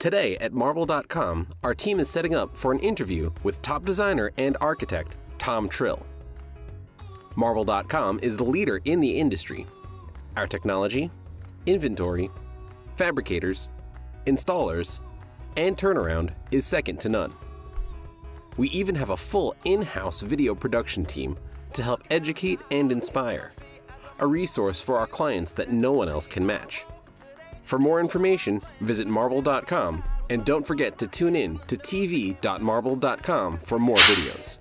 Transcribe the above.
Today at Marble.com, our team is setting up for an interview with top designer and architect Tom Trill. Marble.com is the leader in the industry. Our technology, inventory, fabricators, installers, and turnaround is second to none. We even have a full in house video production team to help educate and inspire, a resource for our clients that no one else can match. For more information, visit marble.com and don't forget to tune in to tv.marble.com for more videos.